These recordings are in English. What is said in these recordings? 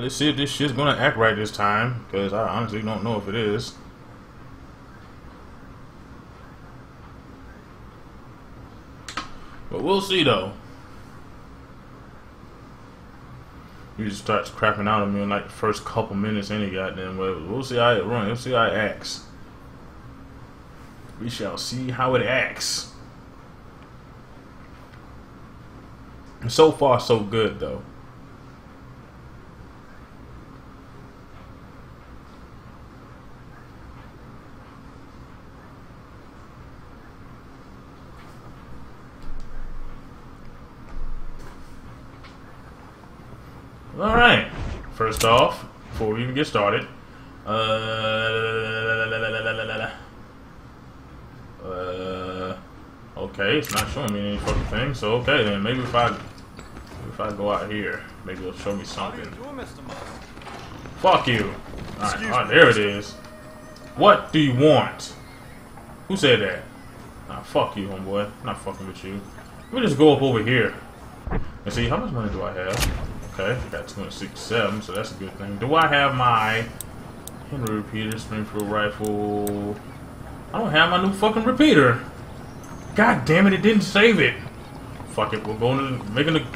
Let's see if this shit's gonna act right this time, because I honestly don't know if it is. But we'll see though. He just starts crapping out on me in like the first couple minutes any goddamn way. We'll see how it runs. We'll see how it acts. We shall see how it acts. So far, so good though. All right. First off, before we even get started, uh, uh, okay, it's not showing me any fucking thing. So okay, then maybe if I if I go out here, maybe it'll show me something. Fuck you. All right, all right, there it is. What do you want? Who said that? Nah, fuck you, homeboy. I'm not fucking with you. Let me just go up over here and see how much money do I have. Okay, got 267, so that's a good thing. Do I have my Henry repeater, Springfield rifle? I don't have my new fucking repeater. God damn it, it didn't save it. Fuck it, we're going to making a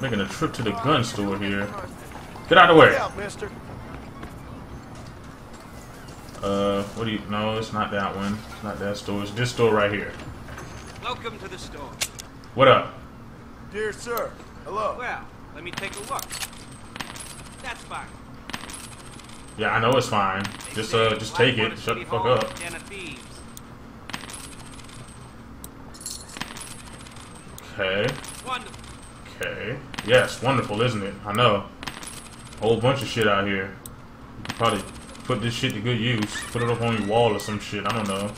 making a trip to the gun store here. Get out of the way. Uh, what do you? No, it's not that one. It's not that store. It's this store right here. Welcome to the store. What up? Dear sir, hello. Well, let me take a look. That's fine. Yeah, I know it's fine. Just uh, just take it. Shut the fuck up. Okay. Okay. Yes, wonderful, isn't it? I know. A whole bunch of shit out here. You could probably put this shit to good use. Put it up on your wall or some shit. I don't know.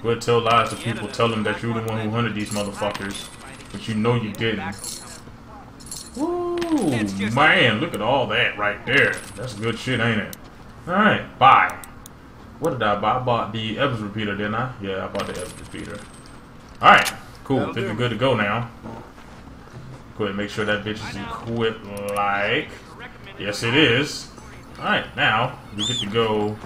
Go ahead tell lies to people. Tell them that you're the one who hunted these motherfuckers. But you know you didn't. Woo, man, look at all that right there. That's good shit, ain't it? Alright, bye. What did I buy? I bought the Evans repeater, didn't I? Yeah, I bought the Evans repeater. Alright, cool. Think we're good to go now. Go ahead and make sure that bitch is equipped like... Yes, it is. Alright, now, we get to go...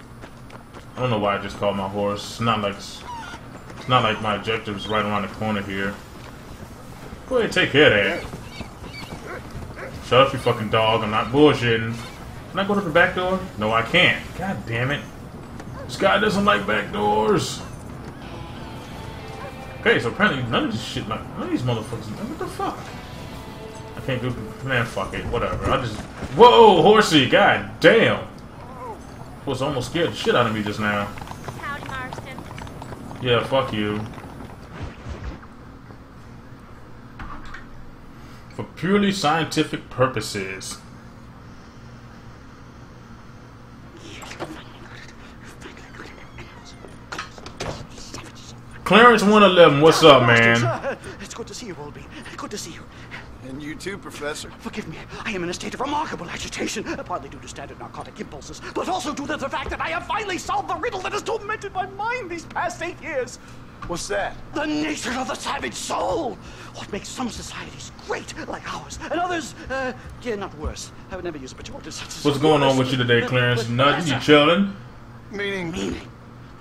I don't know why I just called my horse. It's not like... It's not like my objective is right around the corner here. Go ahead and take care of that. Shut up, you fucking dog. I'm not bullshitting. Can I go to the back door? No, I can't. God damn it. This guy doesn't like back doors. Okay, so apparently none of this shit, like, none of these motherfuckers, what the fuck? I can't do, man, fuck it, whatever. I just, whoa, horsey, god damn. Was almost scared the shit out of me just now. Howdy, Marston. Yeah, fuck you. For purely scientific purposes. Clarence 111, what's up, man? It's good to see you, Wolby. Good to see you. And you too, Professor. Forgive me, I am in a state of remarkable agitation, uh, partly due to standard narcotic impulses, but also due to the fact that I have finally solved the riddle that has tormented my mind these past eight years. What's that? The nature of the savage soul! What makes some societies great, like ours, and others, uh, yeah, not worse. I would never use a pejorative such as What's going on with you today, Clarence? Nothing, you chilling? Meaning? Meaning,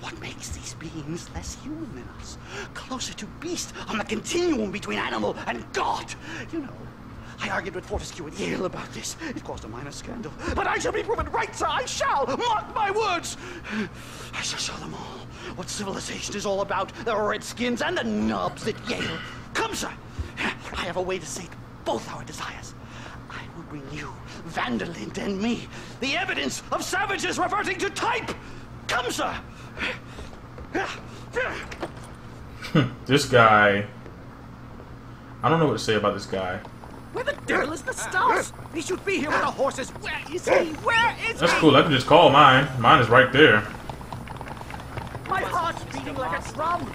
what makes these beings less human than us? Closer to beast on the continuum between animal and God. You know, I argued with Fortescue at Yale about this. It caused a minor scandal. But I shall be proven right, sir. I shall. Mark my words. I shall show them all what civilization is all about. The redskins and the nubs at Yale. Come, sir. I have a way to sate both our desires. I will bring you, Van der Linde, and me the evidence of savages reverting to type. Come, sir. this guy. I don't know what to say about this guy. Where the devil is the stuff? He should be here with the horses. Where is he? Where is he? That's he? cool. I can just call mine. Mine is right there. My heart's beating like a drum.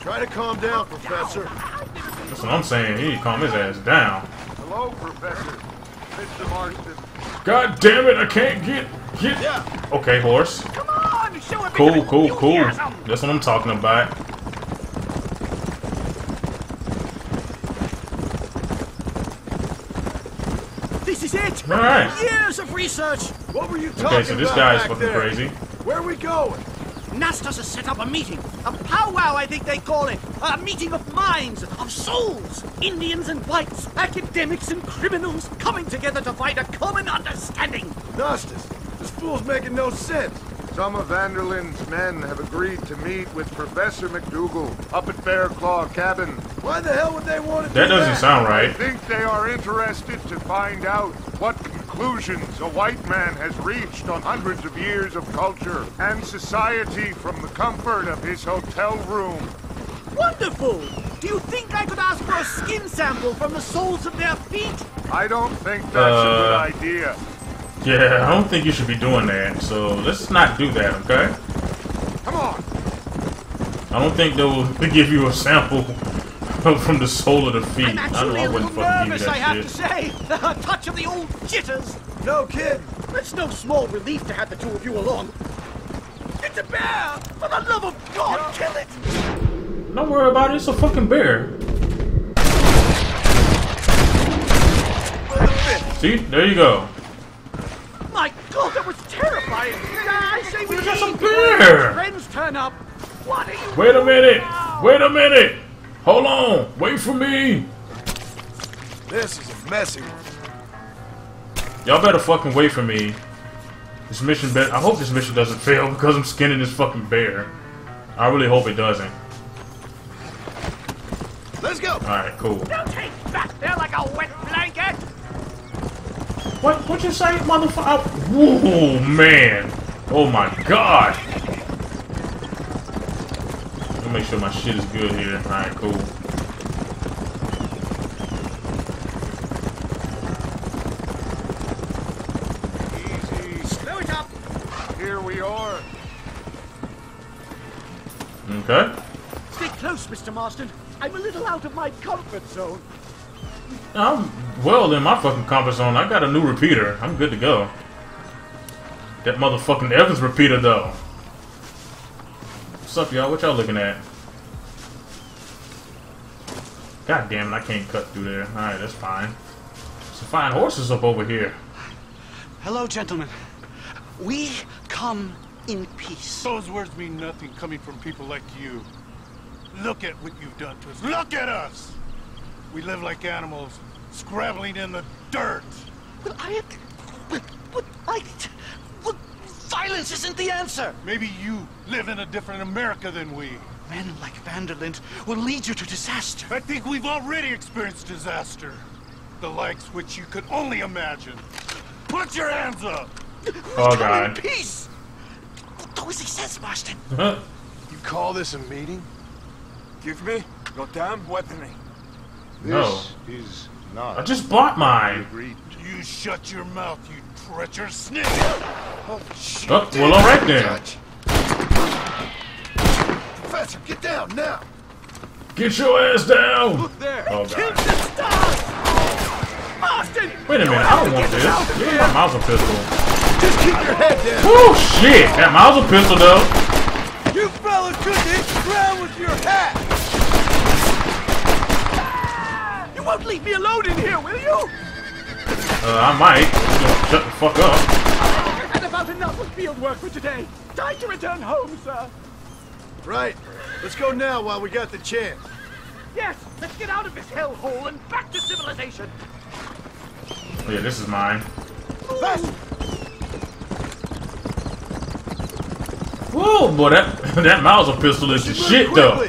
Try to calm down, Professor. That's what I'm saying. He need to calm his ass down. Hello, Professor. Mr. Marston. God damn it! I can't get get. Yeah. Okay, horse. Come on, show him. Cool, cool, cool. That's what I'm talking about. This is it! All right. Years of research! What were you talking Okay, so this about guy's back fucking there? crazy. Where are we going? Nastas has set up a meeting. A powwow, I think they call it. A meeting of minds, of souls. Indians and whites, academics and criminals coming together to find a common understanding. Nastas, this fool's making no sense. Some of Van der Linde's men have agreed to meet with Professor MacDougal up at Bear Claw Cabin. Why the hell would they want to That do doesn't that? sound I right. think they are interested to find out what conclusions a white man has reached on hundreds of years of culture and society from the comfort of his hotel room. Wonderful! Do you think I could ask for a skin sample from the soles of their feet? I don't think that's Uh. a good idea. Yeah, I don't think you should be doing that. So let's not do that, okay? Come on. I don't think they'll give you a sample from the sole of the feet. I'm I, don't, actually I a wouldn't little you nervous, I have that to say. A touch of the old jitters. No kid. It's no small relief to have the two of you along. It's a bear! For the love of God, kill it! Don't worry about it. It's a fucking bear. See, there you go. My God, that was terrifying! I say we That's a leave bear. friends turn up. What are you Wait a minute. now? Wait a minute. Hold on. Wait for me. This is a messy one. Y'all better fucking wait for me. This mission bet I hope this mission doesn't fail because I'm skinning this fucking bear. I really hope it doesn't. Let's go. Alright, cool. Don't take back there like a wet blanket! What what you say, motherfucker? Oh, whoa man. Oh my god. Let me make sure my shit is good here. Alright, cool. Easy. Slow it up! Here we are. Okay. Stay close, Mr. Marston. I'm a little out of my comfort zone. I'm well in my fucking comfort zone. I got a new repeater. I'm good to go. That motherfucking Evans repeater though. What's up, y'all? What y'all looking at? God damn it, I can't cut through there. Alright, that's fine. Some fine horses up over here. Hello, gentlemen. We come in peace. Those words mean nothing coming from people like you. Look at what you've done to us. Look at us! We live like animals, scrabbling in the dirt. But I... But, but I... But violence isn't the answer! Maybe you live in a different America than we. Men like Van der Linde will lead you to disaster. I think we've already experienced disaster. The likes which you could only imagine. Put your hands up! Oh Come in god. peace! Do as he says, Marston. Huh? You call this a meeting? Give me your damn weaponry. No. This is not I just bought mine. You shut your mouth, you treacherous snake! Oh, shit. Oh, well, alright then. Judge. Professor, get down now. Get your ass down! Look there. Oh Kill god. the stars! Wait a minute, I don't want this. Give me my Mauser pistol. Just keep your head down. Oh, shit! That Mauser pistol though. You fellas couldn't hit the ground with your hat. You won't leave me alone in here, will you? Uh, I might. Just Shut the fuck up. I've about enough of field work for today. Time to return home, sir. Right. Let's go now while we got the chance. Yes, let's get out of this hellhole and back to civilization. Oh, yeah, this is mine. Faster. Whoa, boy, that that Mauser pistol is the Move shit though.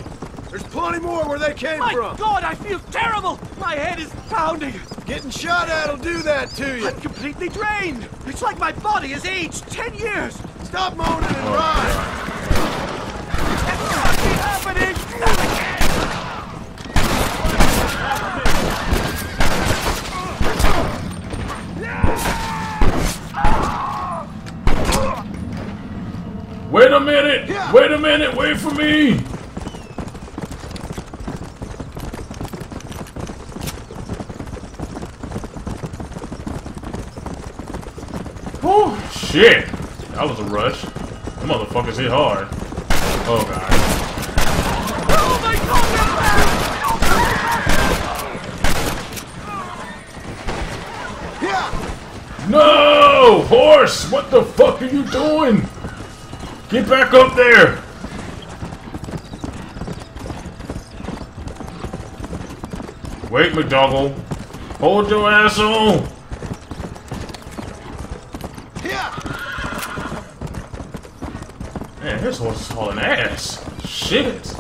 There's plenty more where they came My from. God, I feel terrible. My head is pounding. Getting shot at'll do that to you. I'm completely drained. It's like my body has aged ten years. Stop moaning and ride. It's not happening. Wait a minute! Wait a minute! Wait for me! Oh shit! That was a rush. Them motherfuckers hit hard. Oh god. They're horse! What the fuck are you doing? Get back up there! Wait, MacDougal. Hold your asshole! Man, this horse is hauling ass. Shit.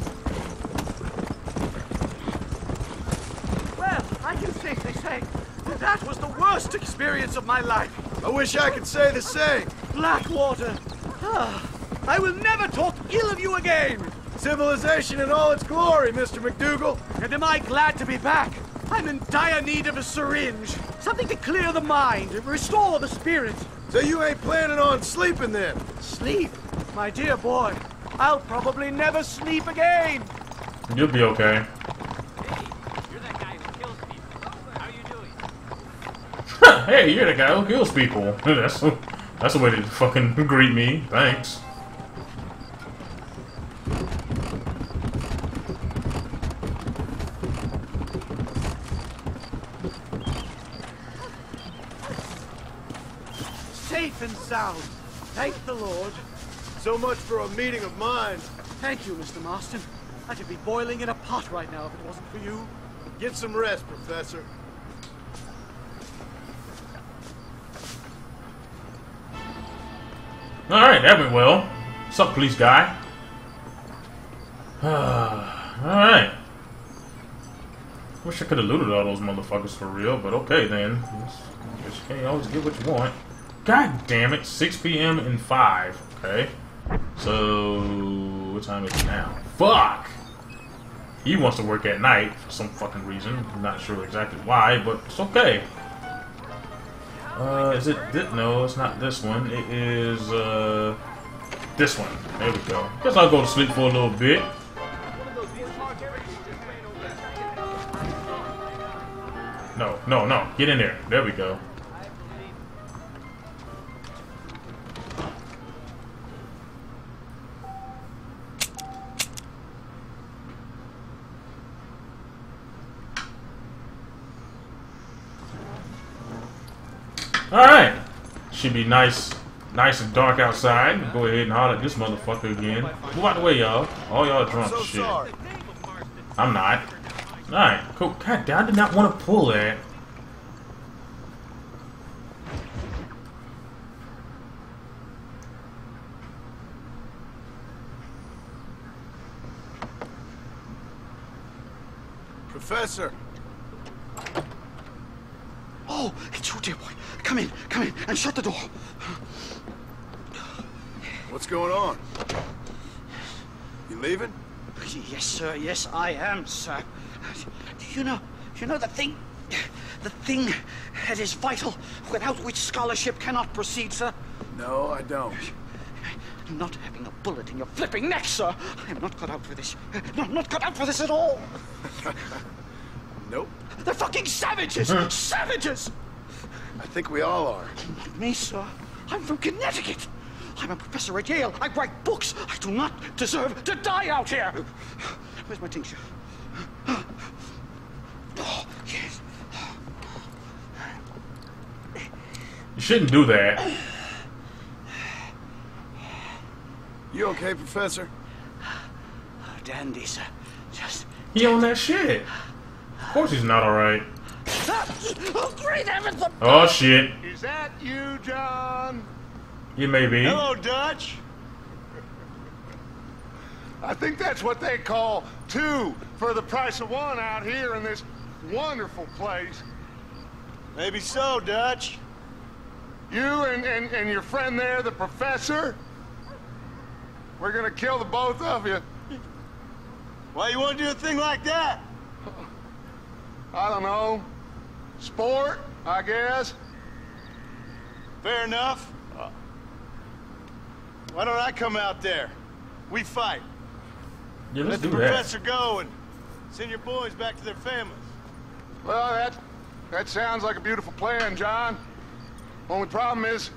Well, I can safely say that that was the worst experience of my life. I wish I could say the same. Blackwater. Ah, I will never talk ill of you again. Civilization in all its glory, Mr. MacDougal. And am I glad to be back? I'm in dire need of a syringe. Something to clear the mind, and restore the spirit. So you ain't planning on sleeping then? Sleep? My dear boy, I'll probably never sleep again. You'll be okay. Hey, you're that guy who kills people. How you doing? hey, you're the guy who kills people. that's that's a way to fucking greet me. Thanks. Safe sound. Thank the Lord. So much for a meeting of minds. Thank you, Mr. Marston. I should be boiling in a pot right now if it wasn't for you. Get some rest, Professor. Alright, that went well. What's up, police guy? Alright. Wish I could have looted all those motherfuckers for real, but okay then. Guess you can't always get what you want. God damn it, 6 p.m. and 5. Okay. So, what time is it now? Fuck! He wants to work at night for some fucking reason. I'm not sure exactly why, but it's okay. Uh, is it this? No, it's not this one. It is, uh, this one. There we go. Guess I'll go to sleep for a little bit. No, no, no. Get in there. There we go. Alright. Should be nice nice and dark outside. Go ahead and holler at this motherfucker again. Move out the way, y'all. All y'all drunk So shit. sorry. I'm not. Alright, cool. God damn, I did not want to pull that. Professor, Oh, it's you, dear boy. Come in, come in, and shut the door. what's going on? You leaving? Yes, sir. Yes, I am, sir. Do you know? Do you know the thing? The thing that is vital, without which scholarship cannot proceed, sir. No, I don't. Not having a bullet in your flipping neck, sir. I am not cut out for this. No, I'm not cut out for this at all. Nope. They're fucking savages! savages! I think we all are. Me, sir. I'm from Connecticut. I'm a professor at Yale. I write books. I do not deserve to die out here. Where's my tincture? Oh, yes. You shouldn't do that. You okay, Professor? Oh, dandy, sir. Just. He on that shit. Of course he's not alright. Ah! Oh, Oh, great heavens! the- Oh shit. Is that you, John? You may be. Hello, Dutch. I think that's what they call two for the price of one out here in this wonderful place. Maybe so, Dutch. You and, and, and your friend there, the professor, we're gonna kill the both of you. Why you want to do a thing like that? I don't know. Sport, I guess. Fair enough. Uh, Why don't I come out there? We fight. Yeah, Let let's the do that. professor go and send your boys back to their families. Well, that that sounds like a beautiful plan, John. Only problem is,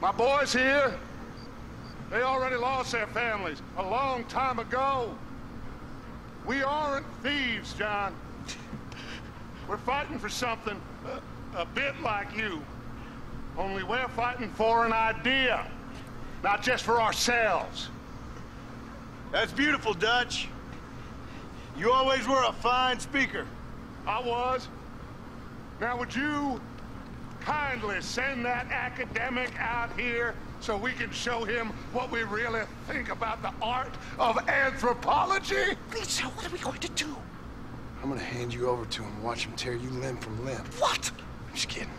my boys here, they already lost their families a long time ago. We aren't thieves, John. We're fighting for something a, a bit like you. Only we're fighting for an idea, not just for ourselves. That's beautiful, Dutch. You always were a fine speaker. I was. Now, would you kindly send that academic out here so we can show him what we really think about the art of anthropology? Lisa, what are we going to do? I'm gonna hand you over to him and watch him tear you limb from limb. What? I'm just kidding.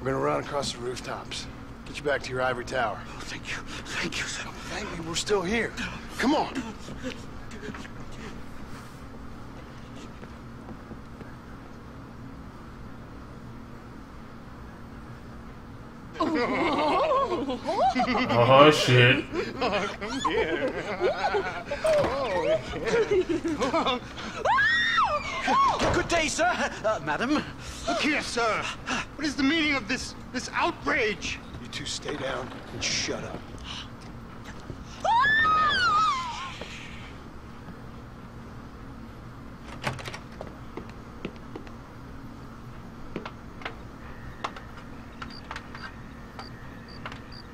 We're gonna run across the rooftops. Get you back to your ivory tower. Oh, thank you. Thank you, sir. Oh, thank you. we're still here. Come on. Oh shit. Oh, Good day, sir. Uh, madam. Look here, sir. What is the meaning of this this outrage? You two stay down and shut up.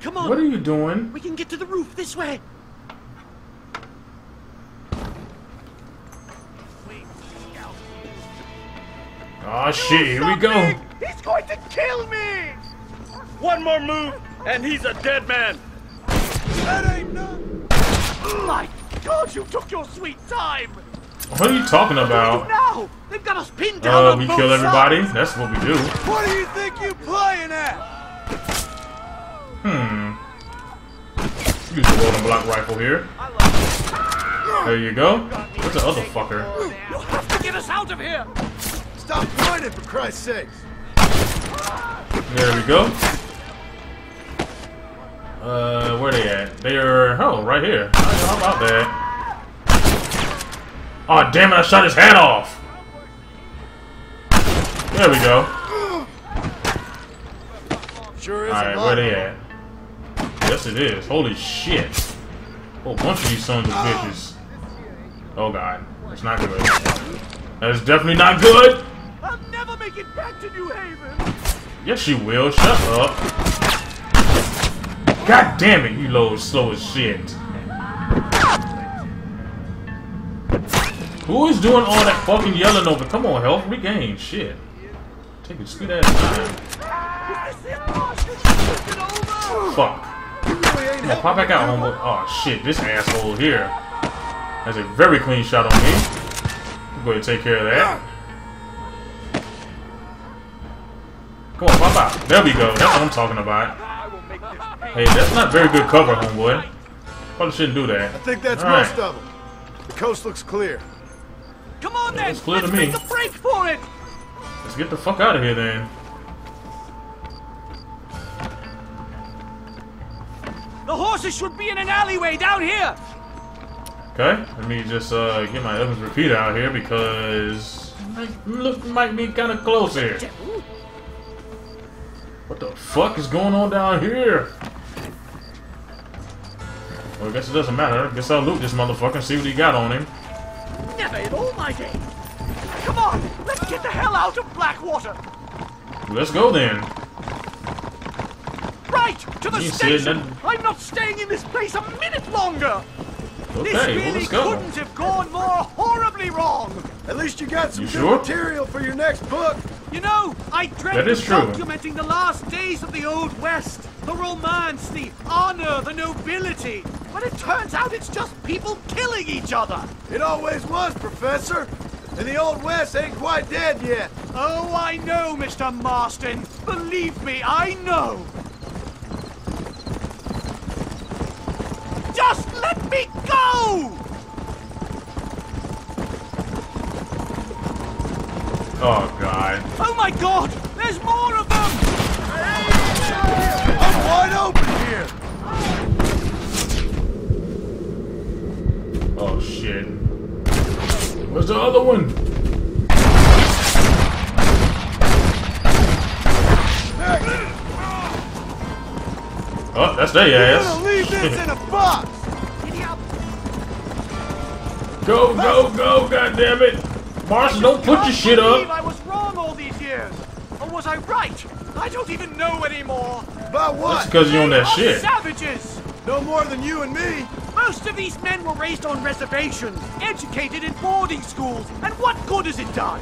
Come on. What are you doing? We can get to the roof this way. Oh shit, here we go. He's going to kill me! One more move, and he's a dead man. That ain't none. My God, you took your sweet time. What are you talking about? Now they've got us pinned down. Uh, we both kill sides. everybody? That's what we do. What do you think you playing at? Hmm. Use the golden block rifle here. There you go. What's the other fucker? You have to get us out of here. Stop pointing, for Christ's sake! There we go. Uh, where they at? They are, oh, right here. How about that? Oh, damn it, I shot his head off. There we go. Sure is Alright, where they at? Yes, it is. Holy shit. Whole bunch of these sons of bitches. Oh, God. That's not good. That is definitely not good. Make it back to New Haven. Yes, you will. Shut up. God damn it, you low slow as shit. Who is doing all that fucking yelling over? Come on, health regain. Shit. Take a sweet ass time. Fuck. Come on, pop back out, homeboy. Oh shit, this asshole here has a very clean shot on me. I'm going to take care of that. Come on, pop out. There we go. That's what I'm talking about. Hey, that's not very good cover, homeboy. Probably shouldn't do that. I think that's All right. most of them. The coast looks clear. Come on then. It's clear to Let's me. make a break for it. Let's get the fuck out of here then. The horses should be in an alleyway down here. Okay, let me just uh, get my Evans repeater out here because might, look might be kind of close here. What the fuck is going on down here? Well, I guess it doesn't matter. I guess I'll loot this motherfucker and see what he got on him. Never in all my days. Come on, let's get the hell out of Blackwater. Let's go then. Right to the You station. I'm not staying in this place a minute longer. this Okay, well, really let's go. couldn't have gone more horribly wrong. At least you got some You good sure? material for your next book. You know, I dreamt That is of true. documenting the last days of the Old West, the romance, the honor, the nobility. But it turns out it's just people killing each other. It always was, Professor. And the Old West ain't quite dead yet. Oh, I know, Mr. Marston. Believe me, I know. Just let me go! Oh god. Oh my god! There's more of them! I'm wide open here. Oh shit. Where's the other one? Oh, that's their You're ass. gonna leave this in a box. Go, go, go, God damn it! Marshall, don't put your shit up! I was wrong all these years. Or was I right? I don't even know anymore. About That's what? because you're on that shit. Savages. No more than you and me. Most of these men were raised on reservations, educated in boarding schools, and what good has it done?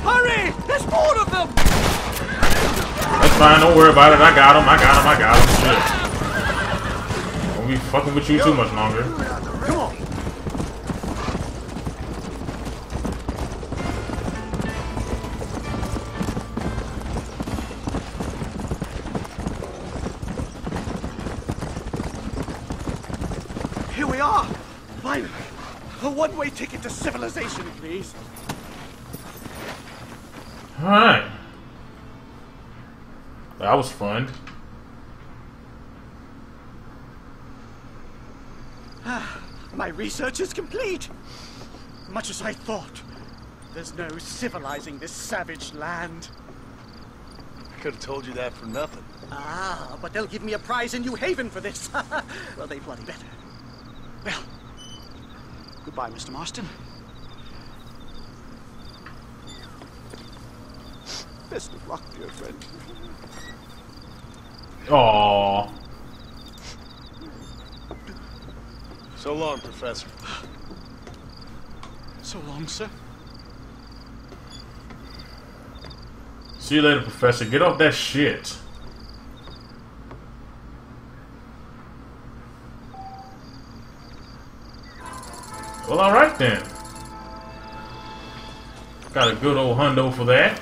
Hurry! There's more of them! That's fine. Don't worry about it. I got him. I got him. I got him. Shit. Won't be fucking with you too much longer. Come on. Ticket to civilization, please. All right. That was fun. My research is complete. Much as I thought. There's no civilizing this savage land. I could have told you that for nothing. Ah, but they'll give me a prize in New Haven for this. well, they bloody better. Well, goodbye, Mr. Marston. Best of luck, dear friend. Aww. So long, Professor. So long, sir. See you later, Professor. Get off that shit. Well, alright then. Got a good old hundo for that.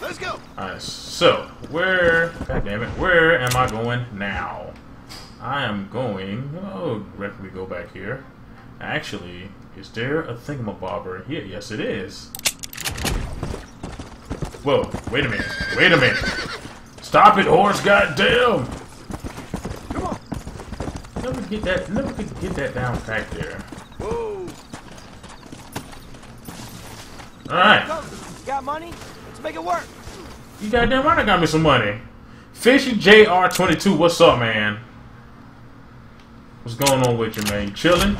Let's go. Alright, so, where, god damn it, where am I going now? I am going, oh, directly go back here. Actually, is there a thingamabobber here? Yes, it is. Whoa, wait a minute, wait a minute. Stop it, horse, goddamn! Come on. Never get that, never could get that down back there. Whoa. Alright. Got money? Let's make it work. You goddamn right I got me some money. Fishy JR22, what's up, man? What's going on with you, man? You chilling?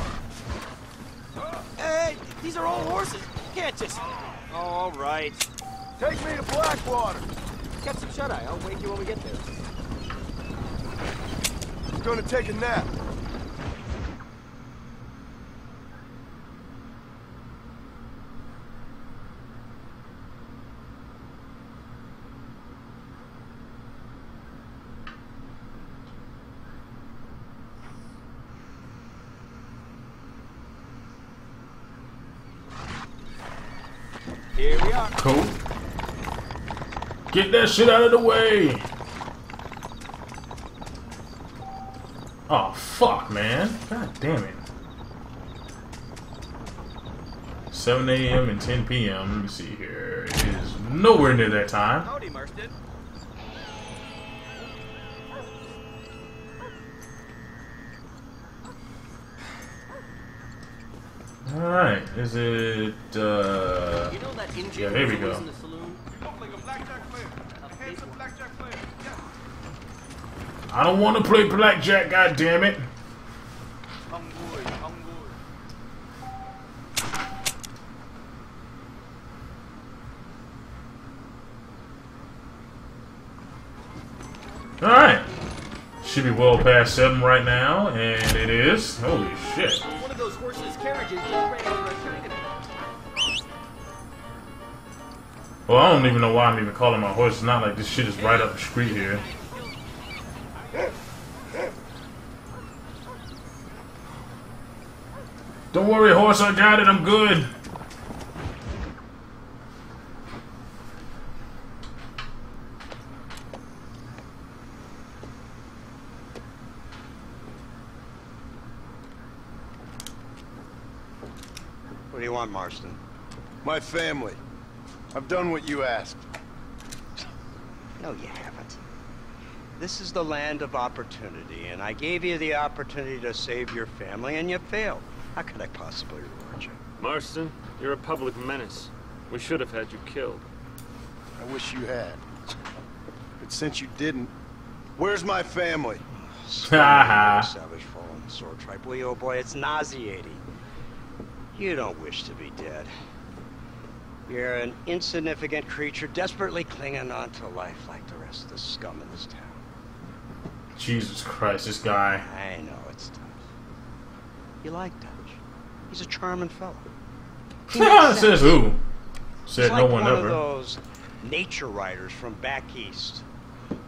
Hey, these are old horses. You can't just. Oh, all right. Take me to Blackwater. Catch some shut eye. I'll wake you when we get there. I'm gonna take a nap. Here we are. Cool. Get that shit out of the way. Oh, fuck, man. God damn it. 7 a.m. and 10 p.m. Let me see here. It is nowhere near that time. Howdy, Marston. Alright, is it, uh... You know that engine Yeah, there the saloon? I don't want to play blackjack, God damn it. Alright. Should be well past 7 right now, and it is. Holy shit. One of those horses' carriages a Well, I don't even know why I'm even calling my horse. It's not like this shit is right up the street here. Don't worry, horse, I got it. I'm good. What do you want, Marston? My family. I've done what you asked. No, you haven't. This is the land of opportunity, and I gave you the opportunity to save your family, and you failed. How could I possibly reward you? Marston, you're a public menace. We should have had you killed. I wish you had. But since you didn't, where's my family? Savage fallen sword tribe. Well, oh boy, it's nauseating. You don't wish to be dead. You're an insignificant creature desperately clinging on to life like the rest of the scum in this town. Jesus Christ, this guy. I know it's tough. You like Dutch. He's a charming fellow. He. Ah, says who? Said no one one ever. of those nature writers from back east.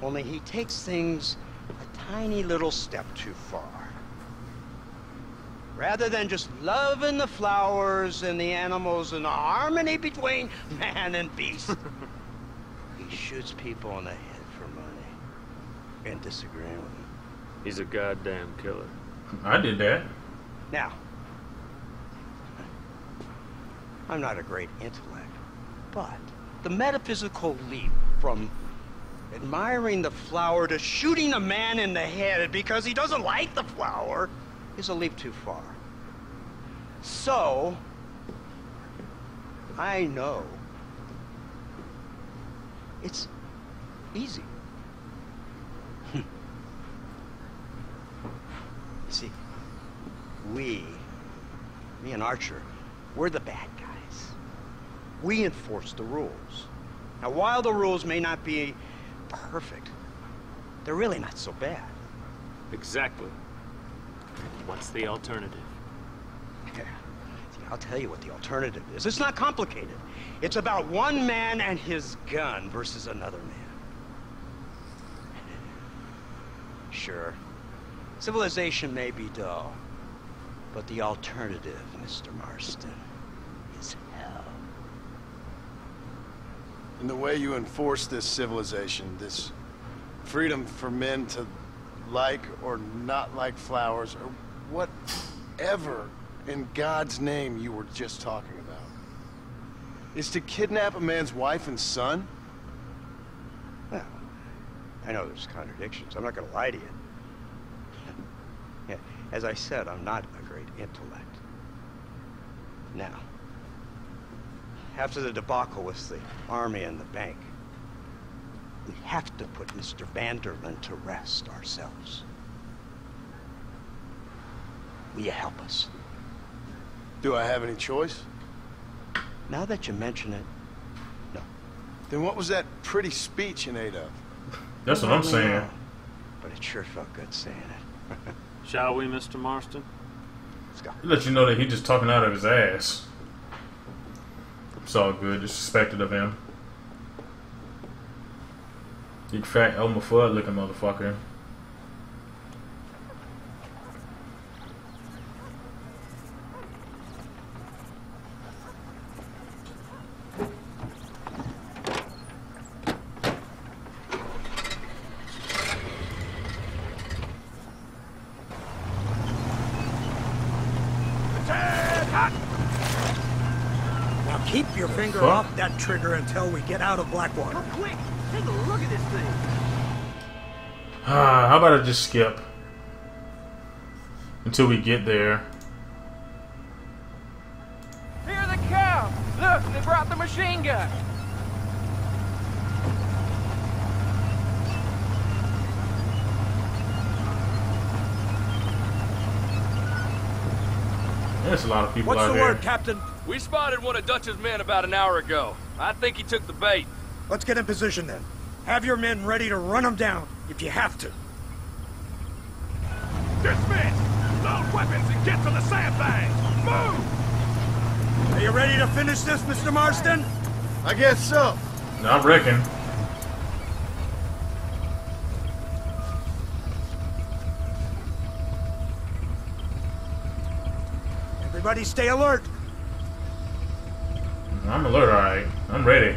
Only he takes things a tiny little step too far. Rather than just loving the flowers and the animals and the harmony between man and beast, he shoots people in the head for money and disagreeing with them. He's a goddamn killer. I did that. Now, I'm not a great intellect, but the metaphysical leap from admiring the flower to shooting a man in the head because he doesn't like the flower is a leap too far. So, I know it's easy. You see, we, me and Archer, we're the bad guys. We enforce the rules. Now, while the rules may not be perfect, they're really not so bad. Exactly. What's the alternative? See, I'll tell you what the alternative is. It's not complicated. It's about one man and his gun versus another man. Sure, civilization may be dull, but the alternative, Mr. Marston, is hell. And the way you enforce this civilization, this freedom for men to like or not like flowers, or whatever in God's name you were just talking about, is to kidnap a man's wife and son? Well, I know there's contradictions. I'm not going to lie to you. As I said, I'm not a great intellect. Now, after the debacle with the army and the bank, we have to put Mr. Van der Linde to rest ourselves. Will you help us? Do I have any choice? Now that you mention it, no. Then what was that pretty speech in aid of? That's what I'm saying. But it sure felt good saying it. Shall we, Mr. Marston? Let's go. He let you know that he just talking out of his ass. It's all good. Disrespected of him. Big fat Elmer Fudd looking motherfucker. Now keep your finger Fuck. off that trigger until we get out of Blackwater. Quick, take a look at this thing. Ah, how about I just skip until we get there? Here they come. Look, they brought the machine gun. There's a lot of people What's out the word, Captain? We spotted one of Dutch's men about an hour ago. I think he took the bait. Let's get in position then. Have your men ready to run them down if you have to. Dismiss! Load weapons and get to the sandbags! Move! Are you ready to finish this, Mr. Marston? I guess so. I reckon. Everybody stay alert. I'm alert, alright. I'm ready.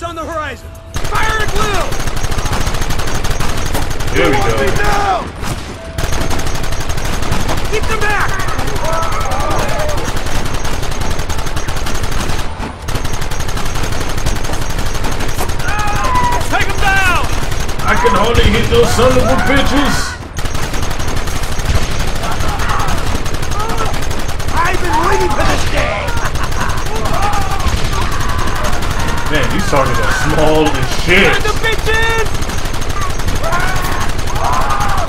Targets on the horizon. Fire at will! Here we go. Now! Keep them back! Take him down! I can hardly hit those son of a bitches. I've been waiting for this day! Targets are small as shit. the bitches!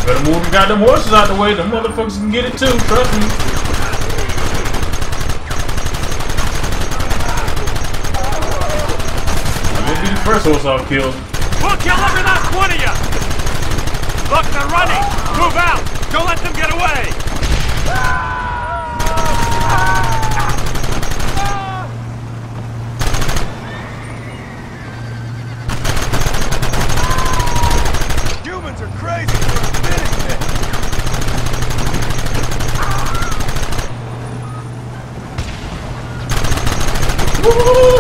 Gotta move got them horses out the way. Them motherfuckers can get it too. Trust me. Gonna be the first horse I'll kill. We'll kill every last one of you! Look, they're running! Move out! Don't let them get away! Humans are crazy for a minute, man.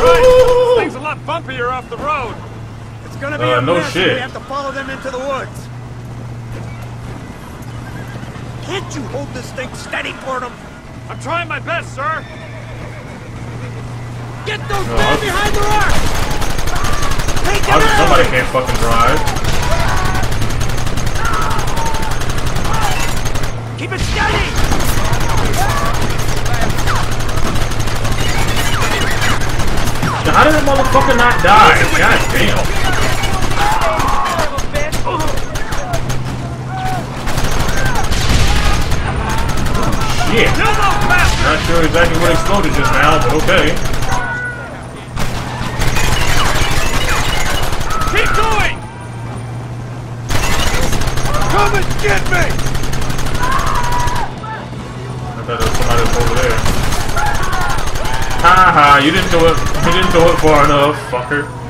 Right! This thing's a lot bumpier off the road! It's gonna be Uh, a no mess shit. we have to follow them into the woods. Can't you hold this thing steady for them? I'm trying my best, sir! Get those No, men behind the rock! Take them out! somebody can't fucking drive. Keep it steady! How did that motherfucker not die? God damn. Shit. Not sure exactly what exploded just now, but okay. Keep going! Come and get me! Ha ha, you didn't do it. You didn't do it far enough, fucker.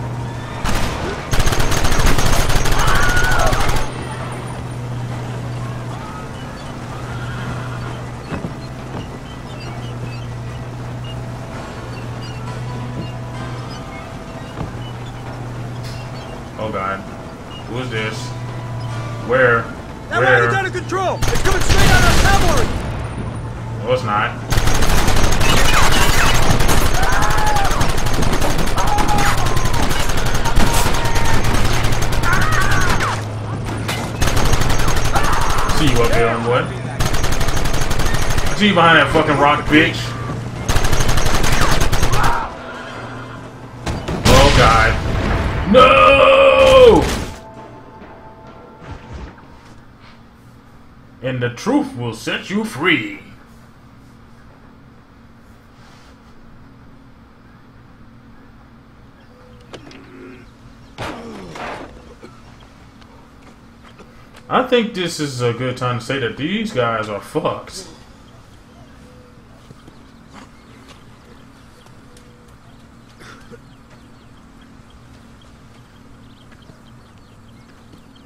See you behind that fucking rock, bitch. Oh god. No! And the truth will set you free. I think this is a good time to say that these guys are fucked.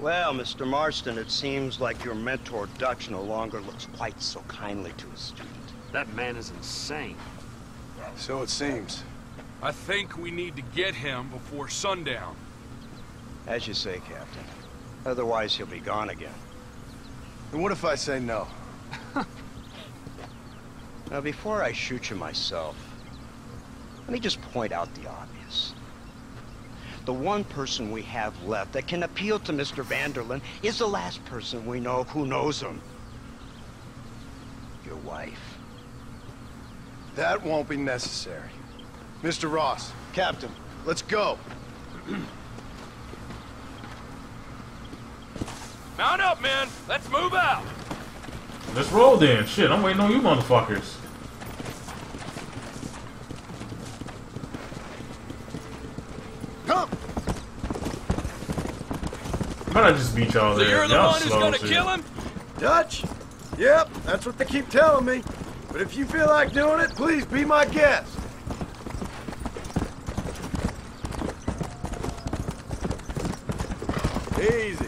Well, Mr. Marston, it seems like your mentor Dutch no longer looks quite so kindly to his student. That man is insane. So it seems. I think we need to get him before sundown. As you say, Captain. Otherwise, he'll be gone again. And what if I say no? Now, before I shoot you myself, let me just point out the obvious. The one person we have left that can appeal to Mr. Van der Linde is the last person we know who knows him. Your wife. That won't be necessary. Mr. Ross, Captain, let's go. Mount up, men. Let's move out. Let's roll then. Shit, I'm waiting on you motherfuckers. Come. Might I just beat y'all So there? you're the one who's gonna shit. kill him? Dutch? Yep, that's what they keep telling me. But if you feel like doing it, please be my guest. Easy.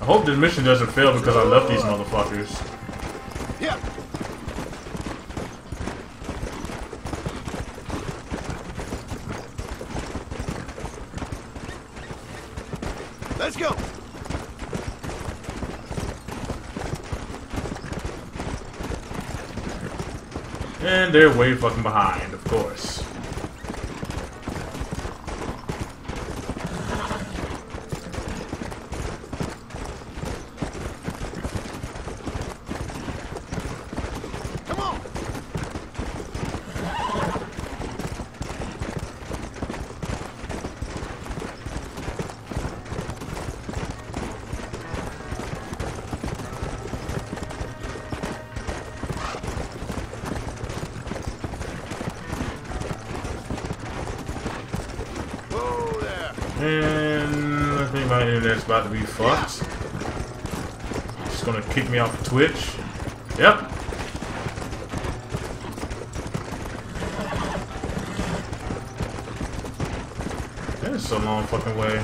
I hope this mission doesn't fail because I left these motherfuckers. Yeah. Let's go. And they're way fucking behind, of course. Come on. And I think my internet's about to be fucked. It's gonna kick me off Twitch. Yep. That is a long fucking way.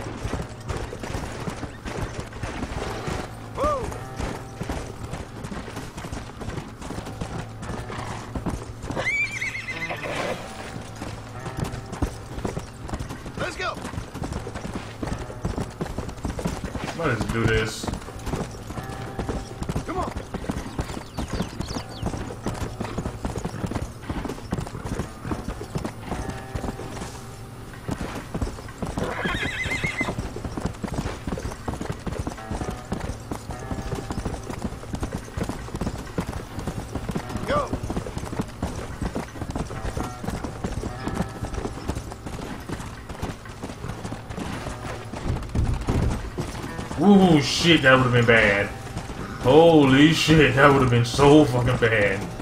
Shit, that would have been bad. Holy shit, that would have been so fucking bad.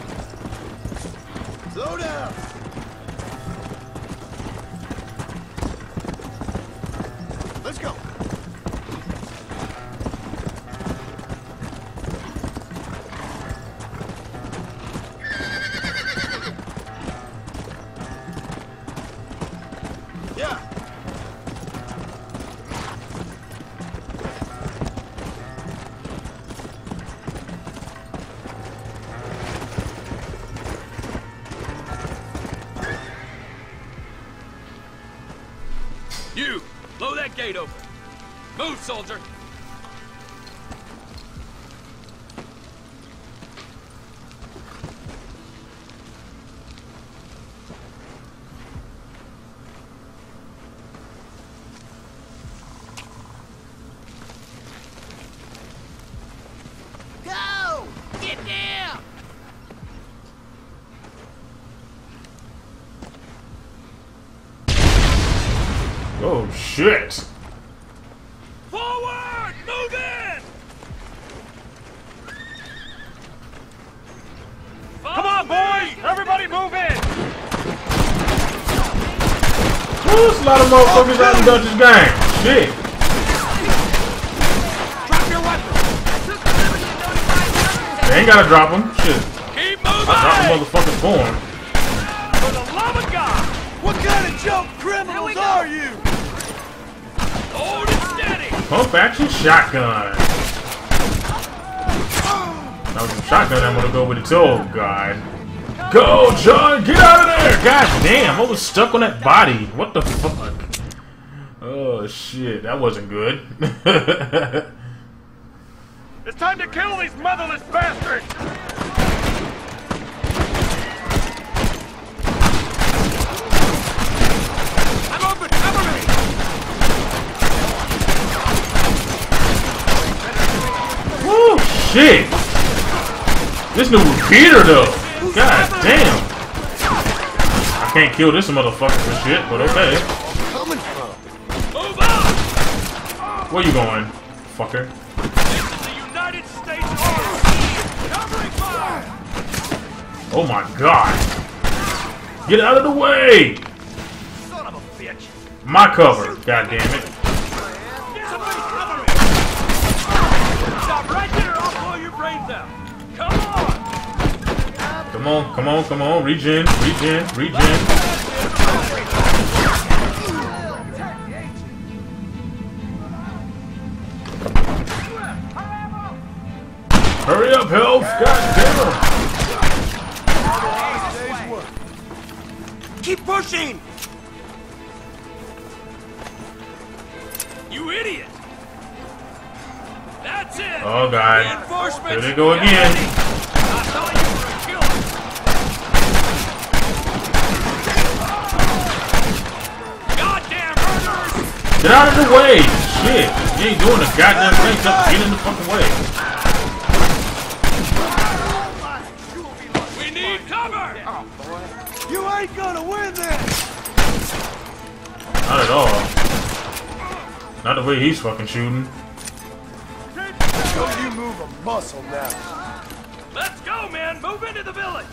Open! Move, soldier! Motherfuckers out in Dutch's. Shit. Drop your weapon! They ain't gotta drop them. Shit. Keep moving! I dropped the motherfuckers for 'em. For the love of God! What kind of joke criminals are you? Hold it steady! Pump action shotgun. That was a shotgun I'm gonna go with it too. Oh god. Go, John! Get out of there! God damn, I was stuck on that body. What the fuck? Oh shit, that wasn't good. It's time to kill these motherless bastards! I'm open! Cover me! Woo, shit! This new repeater though. God damn. I can't kill this motherfucker for shit, but okay. Where you going, fucker? Oh my god. Get out of the way! Son of a bitch! My cover, god damn it. Come on! Come on, come on, come on. Regen, regen, regen. Up, health! God damn! Keep pushing! You idiot! That's it! Oh god. Here they go Get again. ready. I thought you were a killer! Goddamn murderers! Get out of the way! Shit! You ain't doing a goddamn thing, just get in the fucking way. Ain't gonna win this! Not at all. Not the way he's fucking shooting. Don't you move a muscle now. Let's go, man! Move into the village!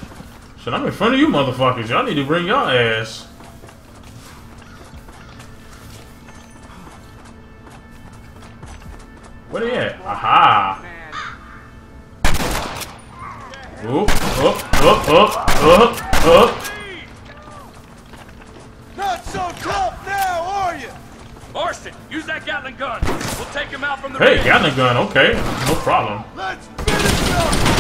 Shit, I'm in front of you motherfuckers. Y'all need to bring y'all ass. Where they at? Aha! Oop, up, up, up, up, up. Not so tough now, are you? Marston, use that Gatling gun. We'll take him out from the Hey, rear. Gatling gun, okay. No problem. Let's finish him!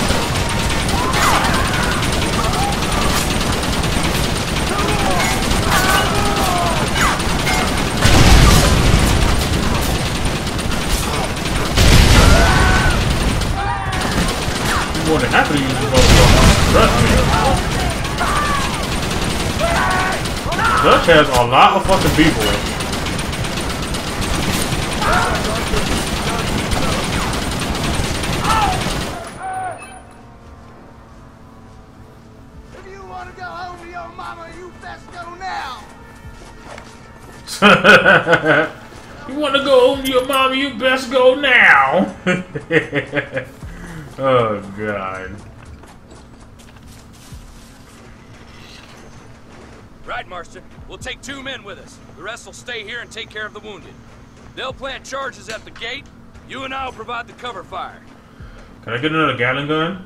You more than happy to use this motherfucker. Trust me. Dutch has a lot of fucking people. If you want to go home to your mama, you best go now. you want to go home to your mama, you best go now. oh, God. Right, Marston. We'll take two men with us. The rest will stay here and take care of the wounded. They'll plant charges at the gate. You and I will provide the cover fire. Can I get another Gatling gun?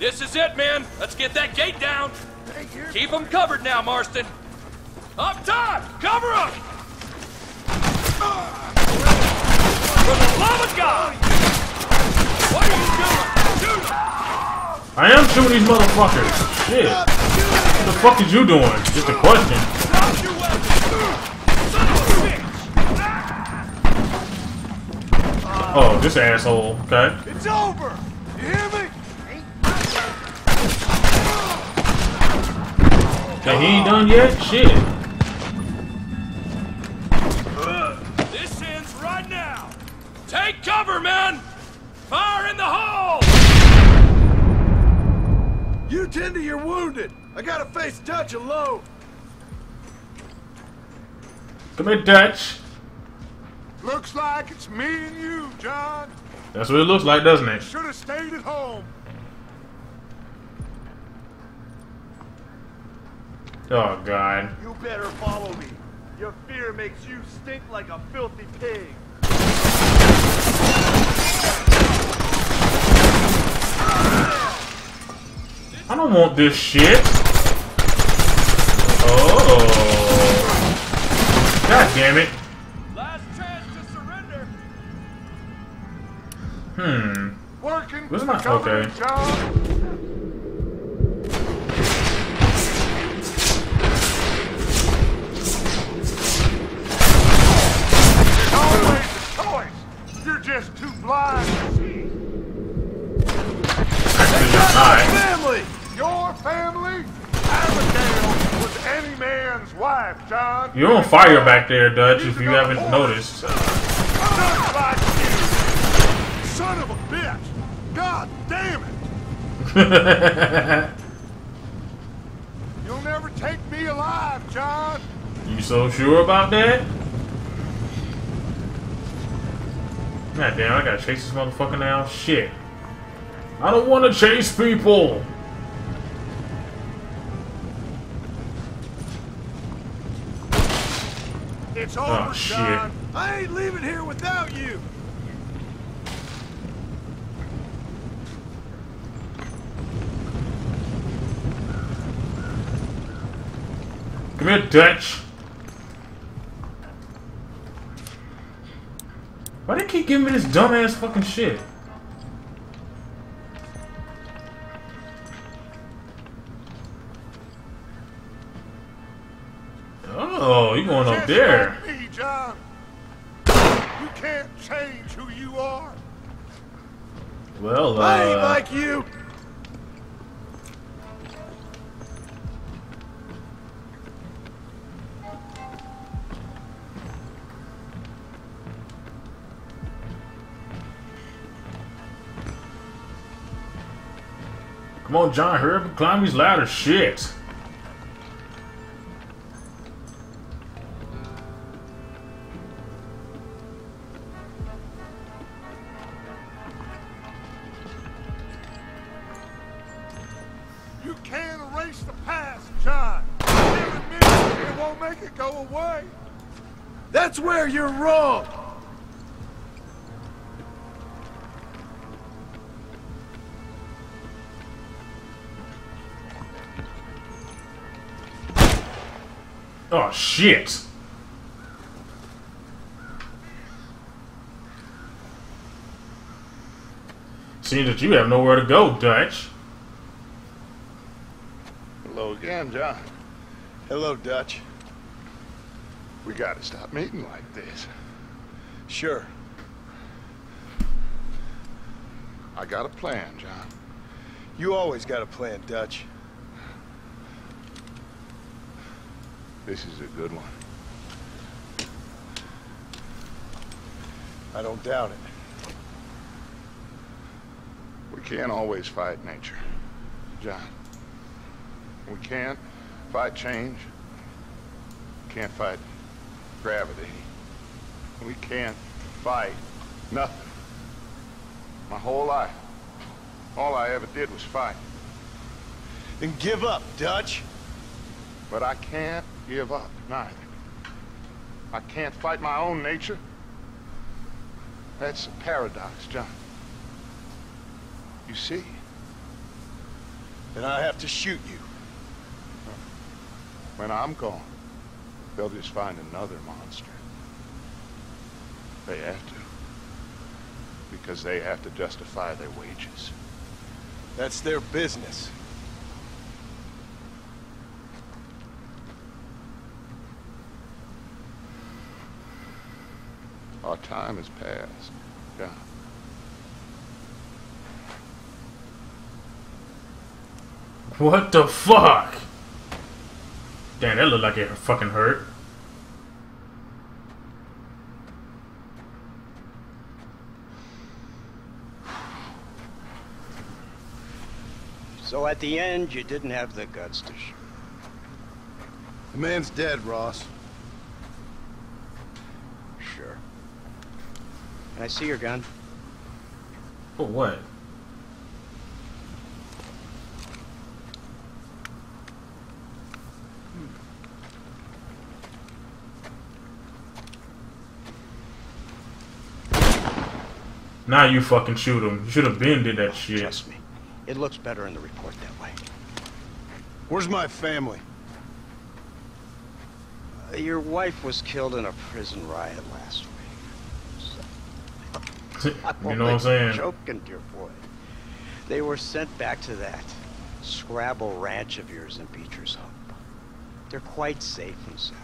This is it, man. Let's get that gate down. Keep them covered now, Marston. Up top! Cover them! For the love of God! What are you doing? Shoot! I am shooting these motherfuckers. Shit. What the fuck is you doing? Just a question. Oh, this asshole. Okay. It's over. You hear me? Okay, he ain't done yet? Shit. This ends right now. Take cover, men! Fire in the hole! You tend to your wounded. I gotta face Dutch alone. Come here, Dutch. Looks like it's me and you, John. That's what it looks like, doesn't it? Should have stayed at home. Oh, God. You better follow me. Your fear makes you stink like a filthy pig. I don't want this shit. Oh. God damn it. Last chance to surrender. Hmm. Working Where's my- okay. You're on fire back there, Dutch, if you haven't noticed. Son of a bitch. God damn it. You'll never take me alive, John. you so sure about that? God damn, I gotta chase this motherfucker now. Shit. I don't wanna chase people. It's Oh, over, shit. John. I ain't leaving here without you. Come here, Dutch. Why they keep giving me this dumbass fucking shit? You going up there? me, John. You can't change who you are. Well, I ain't uh, like you. come on, John, hurry up and climb these ladders. Shit. way. That's where you're wrong. Oh, shit. Seems that you have nowhere to go, Dutch. Hello again, John. Hello, Dutch. We gotta stop meeting like this. Sure. I got a plan, John. You always got a plan, Dutch. This is a good one. I don't doubt it. We can't always fight nature, John. We can't fight change. Can't fight gravity. We can't fight nothing. My whole life, all I ever did was fight. Then give up, Dutch. But I can't give up, neither. I can't fight my own nature. That's a paradox, John. You see? Then I have to shoot you. When I'm gone, they'll just find another monster. They have to. Because they have to justify their wages. That's their business. Our time has passed, John. What the fuck? Damn, that looked like it fucking hurt. So at the end, you didn't have the guts to shoot. The man's dead, Ross. Sure. Can I see your gun? For what? Now you fucking shoot him. You should have been did that shit. Trust me. It looks better in the report that way. Where's my family? Uh, your wife was killed in a prison riot last week. So, you know what I'm saying? Joking, dear boy. They were sent back to that Scrabble ranch of yours in Beecher's Hope. They're quite safe and sound.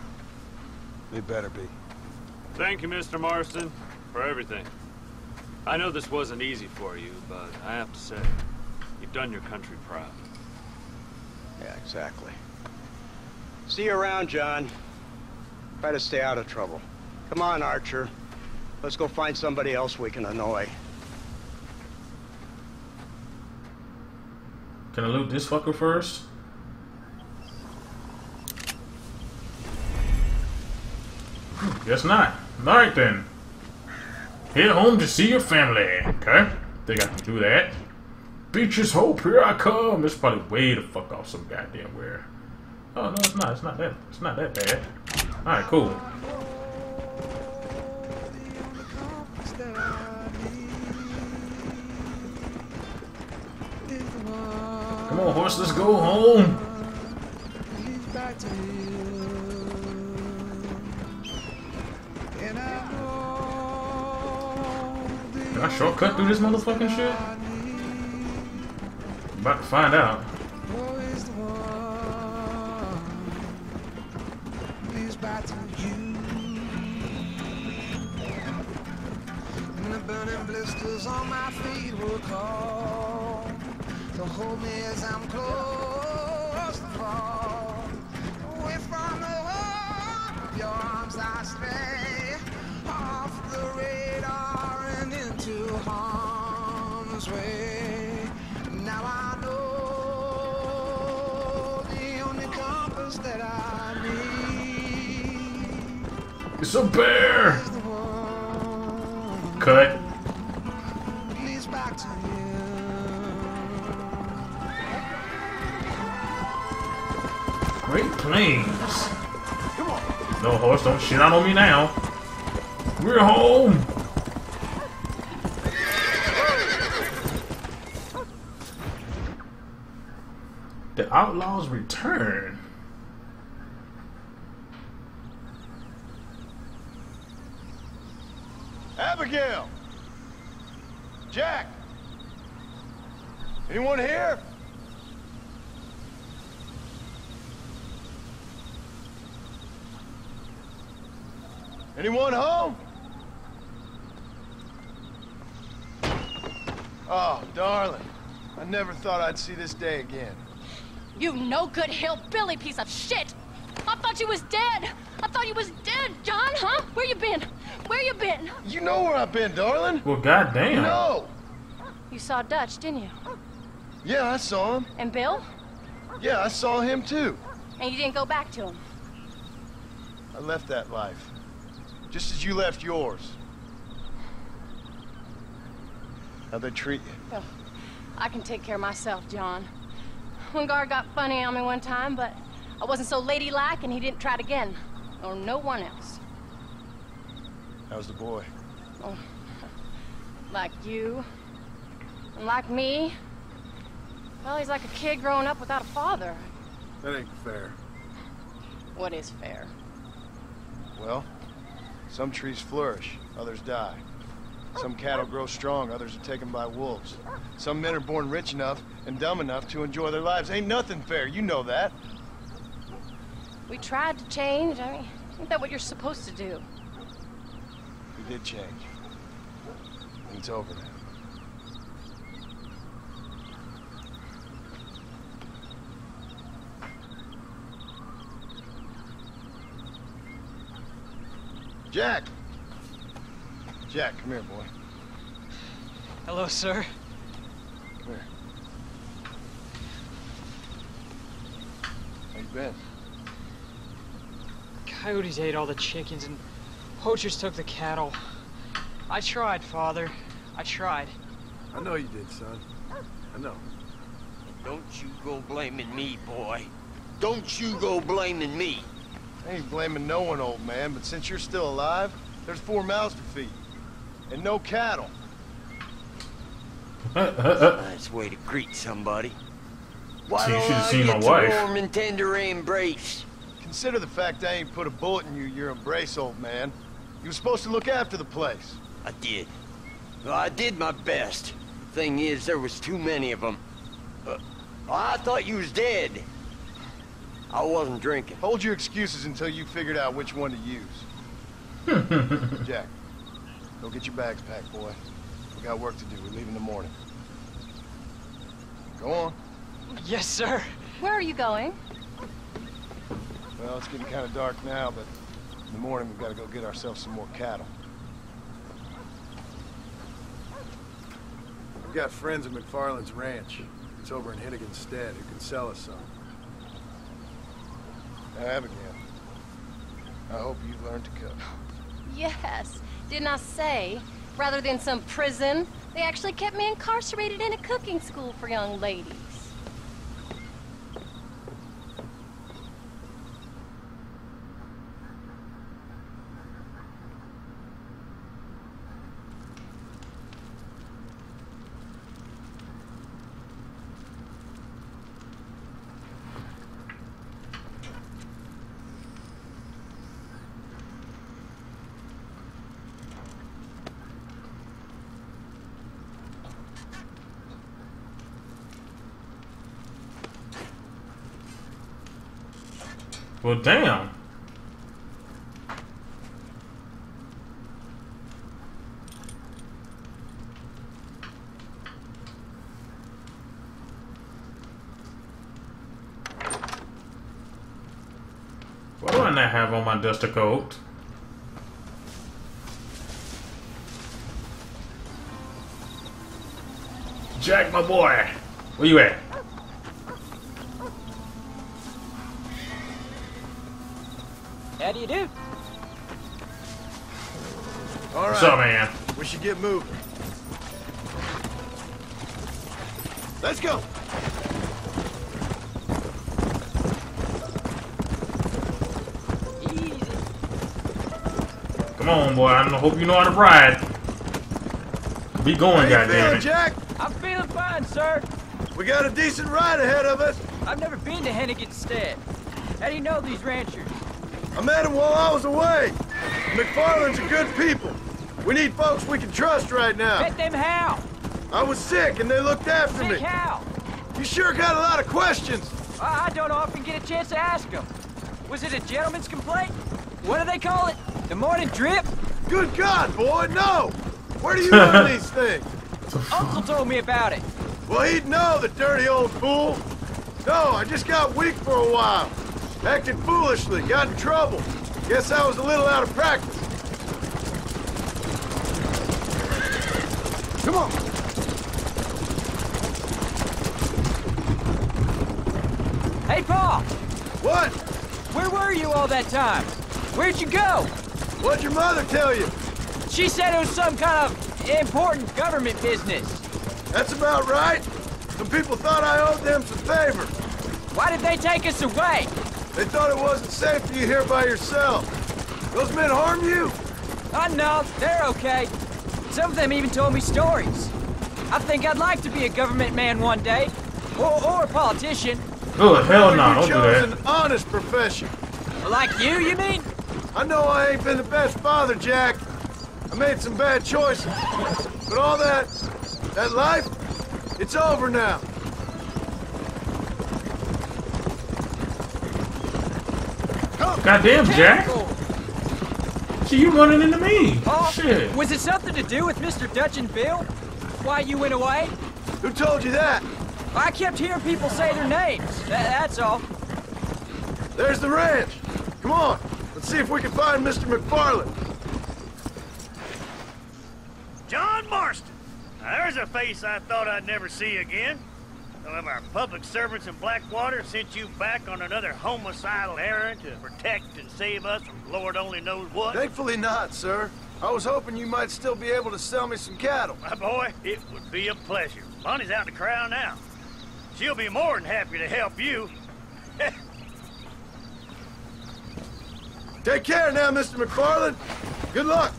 They better be. Thank you, Mr. Marston, for everything. I know this wasn't easy for you, but I have to say, you've done your country proud. Yeah, exactly. See you around, John. Try to stay out of trouble. Come on, Archer. Let's go find somebody else we can annoy. Can I loot this fucker first? Guess not. Alright then. Head home to see your family. Okay? Think I can do that. Beecher's Hope, here I come. It's probably way the fuck off some goddamn where. Oh no, it's not. It's not that. It's not that bad. All right, cool. Come on, horse. Let's go home. I shortcut through this motherfucking shit? About to find out. hold me as I'm close to fall. Harm's way. Now I know the only compass that I need It's a bear. Cut. leads back to you. Great Plains. No horse, don't shit out on me now. We're home. Return. Abigail! Jack! Anyone here? Anyone home? Oh, darling. I never thought I'd see this day again. You no good hillbilly piece of shit! I thought you was dead! I thought you was dead, John, huh? Where you been? Where you been? You know where I've been, darling. Well, goddamn. No. You saw Dutch, didn't you? Yeah, I saw him. And Bill? Yeah, I saw him too. And you didn't go back to him? I left that life. Just as you left yours. How'd they treat you? Well, I can take care of myself, John. One guard got funny on me one time, but I wasn't so ladylike and he didn't try it again. Or no one else. How's the boy? Oh, like you. And like me. Well, he's like a kid growing up without a father. That ain't fair. What is fair? Well, some trees flourish, others die. Some cattle grow strong, others are taken by wolves. Some men are born rich enough and dumb enough to enjoy their lives. Ain't nothing fair, you know that. We tried to change. I mean, isn't that what you're supposed to do? We did change. And it's over now. Jack! Jack, come here, boy. Hello, sir. Come here. How you been? Coyotes ate all the chickens and poachers took the cattle. I tried, Father. I tried. I know you did, son. I know. Don't you go blaming me, boy. Don't you go blaming me. I ain't blaming no one, old man, but since you're still alive, there's four mouths to feed. And no cattle. That's a nice way to greet somebody. Why See, you don't should've I seen get my wife. warm and tender embrace? Consider the fact I ain't put a bullet in you, your embrace, old man. You were supposed to look after the place. I did. Well, I did my best. Thing is, there was too many of them. Uh, I thought you was dead. I wasn't drinking. Hold your excuses until you figured out which one to use. Jack, go get your bags packed, boy. We got work to do. We leave in the morning. Go on. Yes, sir. Where are you going? Well, it's getting kind of dark now, but in the morning we've got to go get ourselves some more cattle. We've got friends at McFarland's ranch. It's over in Hennigan's stead who can sell us some. Now, Abigail, I hope you've learned to cook. Yes. Didn't I say? Rather than some prison, they actually kept me incarcerated in a cooking school for young ladies. Well, damn. What do I not have on my duster coat? Jack, my boy. Where you at? Should get moving. Let's go. Come on, boy. I hope you know how to ride. Be going, How you feeling, goddamn it. Jack? I'm feeling fine, sir. We got a decent ride ahead of us. I've never been to Hennigan's stead. How do you know these ranchers? I met him while I was away. McFarland's are good people. We need folks we can trust right now. Get them how? I was sick and they looked after Sick me. how? You sure got a lot of questions. I I don't often get a chance to ask them. Was it a gentleman's complaint? What do they call it? The morning drip? Good God, boy, no! Where do you learn these things? Uncle told me about it. Well, he'd know, the dirty old fool. No, I just got weak for a while. Acted foolishly, got in trouble. Guess I was a little out of practice. Come on. Hey, Paul! What? Where were you all that time? Where'd you go? What'd your mother tell you? She said it was some kind of important government business. That's about right. Some people thought I owed them some favor. Why did they take us away? They thought it wasn't safe for you here by yourself. Those men harm you? Oh, no, they're okay. Some of them even told me stories. I think I'd like to be a government man one day. Or, or a politician. Oh, hell no, You don't do chose that. an honest profession. Like you, you mean? I know I ain't been the best father, Jack. I made some bad choices. But all that, that life, it's over now. Goddamn, Jack. See, you running into me. Oh, Shit. was it something to do with Mr. Dutch and Bill? Why you went away? Who told you that? I kept hearing people say their names. Tha- that's all. There's the ranch. Come on, let's see if we can find Mr. McFarland. John Marston. Now, there's a face I thought I'd never see again. Some of our public servants in Blackwater sent you back on another homicidal errand to protect and save us from Lord only knows what. Thankfully not, sir. I was hoping you might still be able to sell me some cattle. My boy, it would be a pleasure. Bonnie's out in the crowd now. She'll be more than happy to help you. Take care now, Mr. McFarland. Good luck.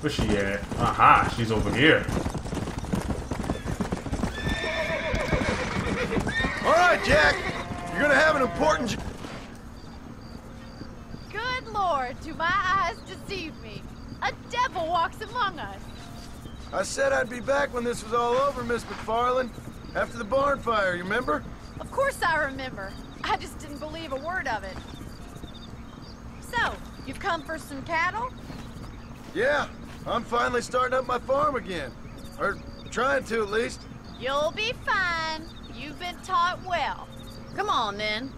Where's she at? Aha, she's over here. All right, Jack. You're gonna have an important. Good lord, do my eyes deceive me? A devil walks among us. I said I'd be back when this was all over, Miss McFarland. After the barn fire, you remember? Of course I remember. I just didn't believe a word of it. So, you've come for some cattle? Yeah, I'm finally starting up my farm again. Or trying to, at least. You'll be fine. Taught well. Come on, then.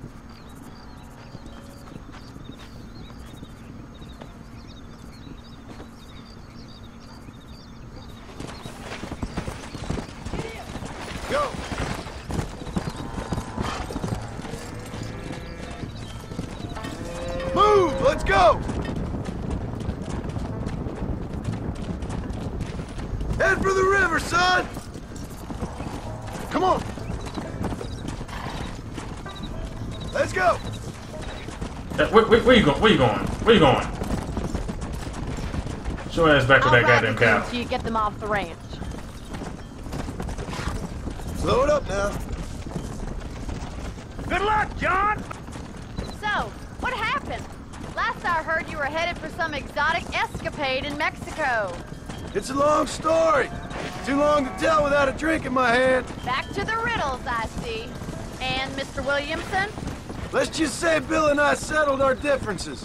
You going? Where you going? Where you going? Show your ass back to that goddamn cow. until you get them off the ranch. Slow it up now. Good luck, John! So, what happened? Last I heard, you were headed for some exotic escapade in Mexico. It's a long story. Too long to tell without a drink in my hand. Back to the riddles, I see. And Mr. Williamson? Let's just say Bill and I settled our differences.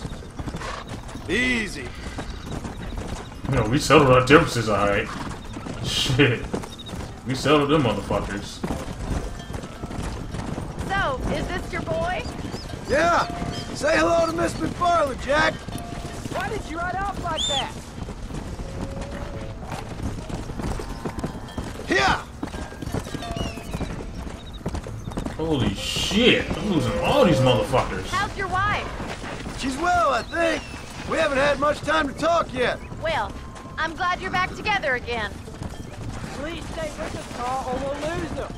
Easy. You know, we settled our differences, alright. Shit. We settled them motherfuckers. So, is this your boy? Yeah. Say hello to Miss McFarland, Jack. Why did you ride off like that? Here. Holy shit. I'm losing all these motherfuckers. How's your wife? She's well, I think. We haven't had much time to talk yet. Well, I'm glad you're back together again. Please stay with us, Carl, or we'll lose them.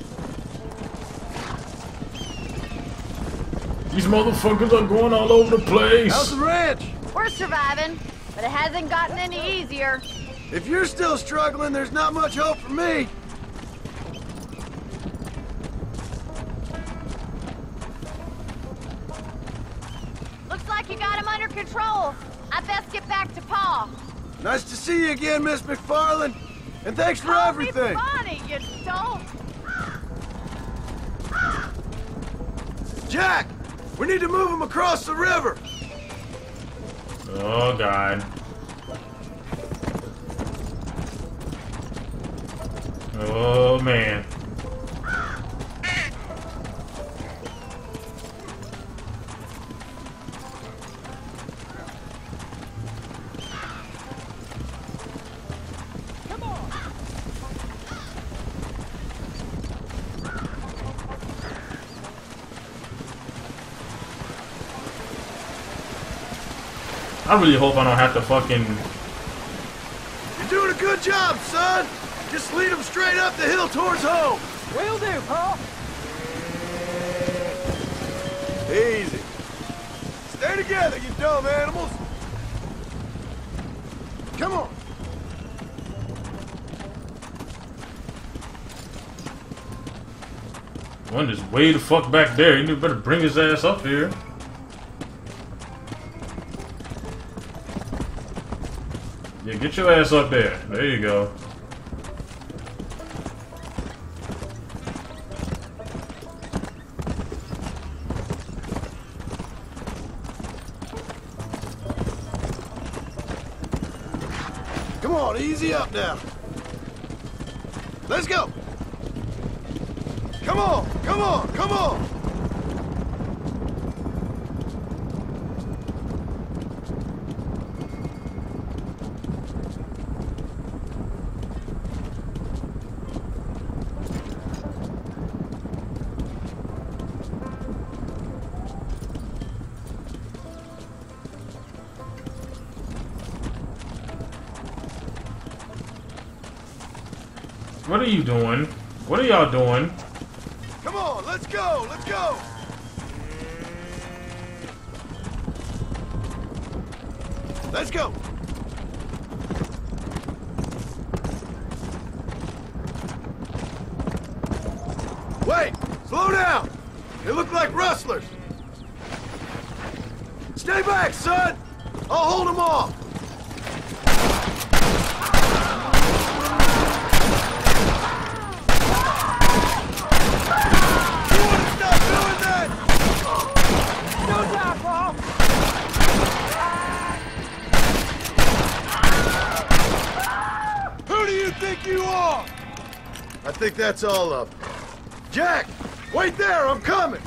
These motherfuckers are going all over the place. How's the ranch? We're surviving, but it hasn't gotten any easier. If you're still struggling, there's not much hope for me. Under control. I best get back to Pa. Nice to see you again, Miss MacFarlane. And thanks for Call everything. Me Bonnie, you dolt. Jack, we need to move him across the river. Oh god. Oh man. I really hope I don't have to fucking. You're doing a good job, son. Just lead him straight up the hill towards home. Will do, Pa. Easy. Stay together, you dumb animals. Come on. One is way the fuck back there. You better bring his ass up here. Your ass up there. There you go. What are you doing? What are y'all doing? Come on, let's go, let's go. Let's go. Wait, slow down. They look like rustlers. Stay back, son. I'll hold them off. No time, Pa. Who do you think you are? I think that's all of them. Jack, wait there, I'm coming.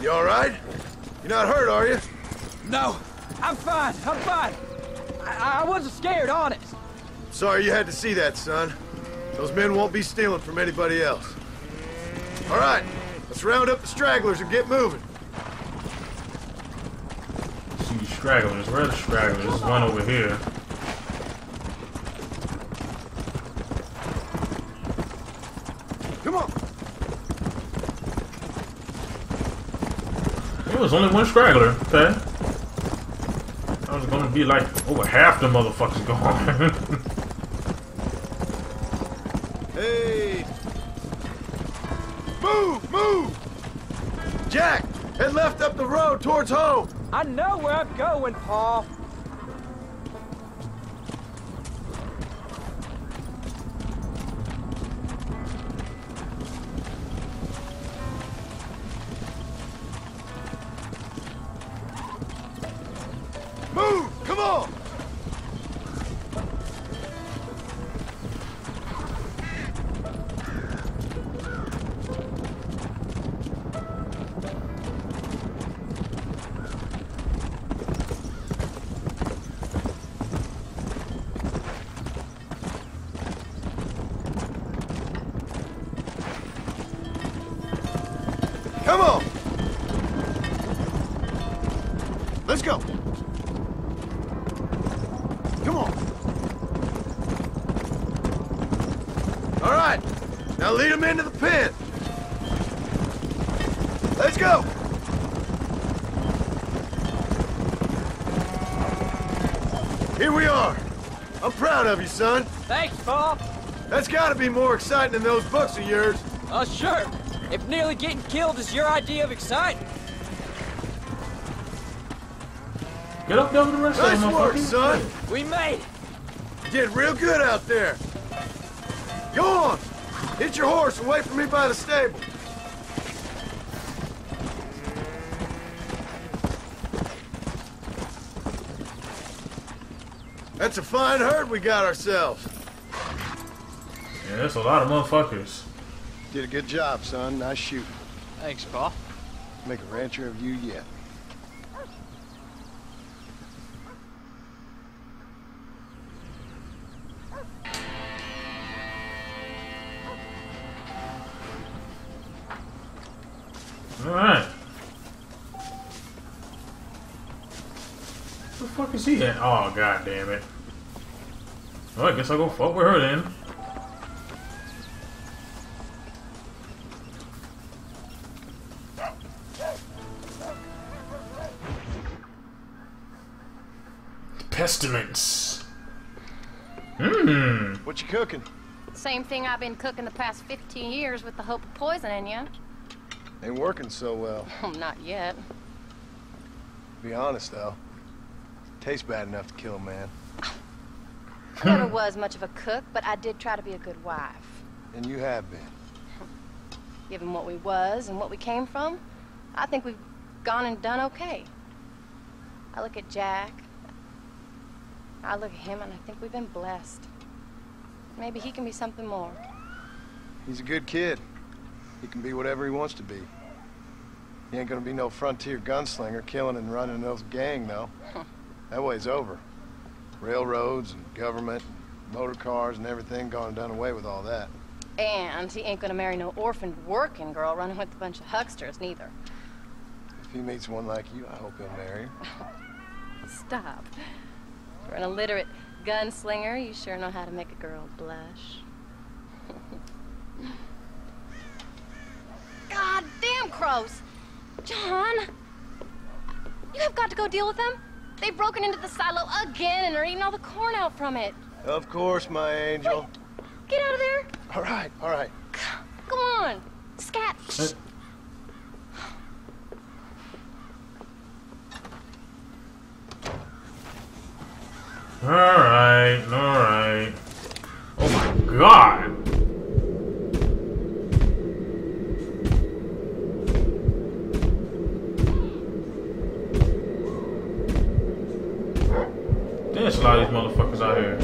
You all right? You're not hurt, are you? No, I'm fine. I'm fine. I, I wasn't scared, honest. Sorry you had to see that, son. Those men won't be stealing from anybody else. All right, let's round up the stragglers and get moving. See you stragglers. Where are the stragglers? There's one over here. Come on. It was only one straggler. Okay. I was gonna be like over half the motherfuckers gone. Hey! Move! Move! Jack, head left up the road towards home. I know where I'm going, Pa. Into the pit! Let's go! Here we are. I'm proud of you, son. Thanks, Paul! That's gotta be more exciting than those books of yours. Uh, sure. If nearly getting killed is your idea of exciting. Get up there with the rest of Nice them, work, motherfuckers. son. We made it. You did real good out there. Go on. Hit your horse and wait for me by the stable. That's a fine herd we got ourselves. Yeah, that's a lot of motherfuckers. Did a good job, son. Nice shooting. Thanks, Pa. Make a rancher of you yet. Fuck is he at? Oh, god damn it. Well, I guess I'll go fuck with her then. Pestilence. Mmm. What you cooking? Same thing I've been cooking the past 15 years with the hope of poisoning you. Ain't working so well. Oh, not yet. Be honest, though. Tastes bad enough to kill a man. I never was much of a cook, but I did try to be a good wife. And you have been. Given what we was and what we came from, I think we've gone and done okay. I look at Jack. I look at him and I think we've been blessed. Maybe he can be something more. He's a good kid. He can be whatever he wants to be. He ain't gonna be no frontier gunslinger killing and running those gang, though. that way's over. Railroads and government, and motor cars and everything gone and done away with all that. And he ain't gonna marry no orphaned working girl running with a bunch of hucksters, neither. If he meets one like you, I hope he'll marry her. Stop. For an illiterate gunslinger, you sure know how to make a girl blush. God damn crows! John! You have got to go deal with them. They've broken into the silo again and are eating all the corn out from it. Of course, my angel. Get out of there! All right, all right. Come on! Scat! Uh, alright, alright. Oh my god! There's a lot of these motherfuckers out here.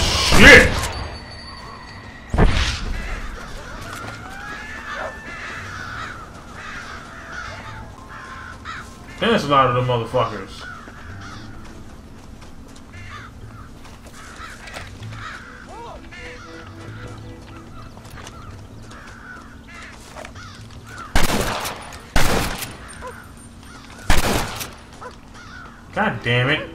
Shit! A lot of them motherfuckers. God damn it.